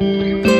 Música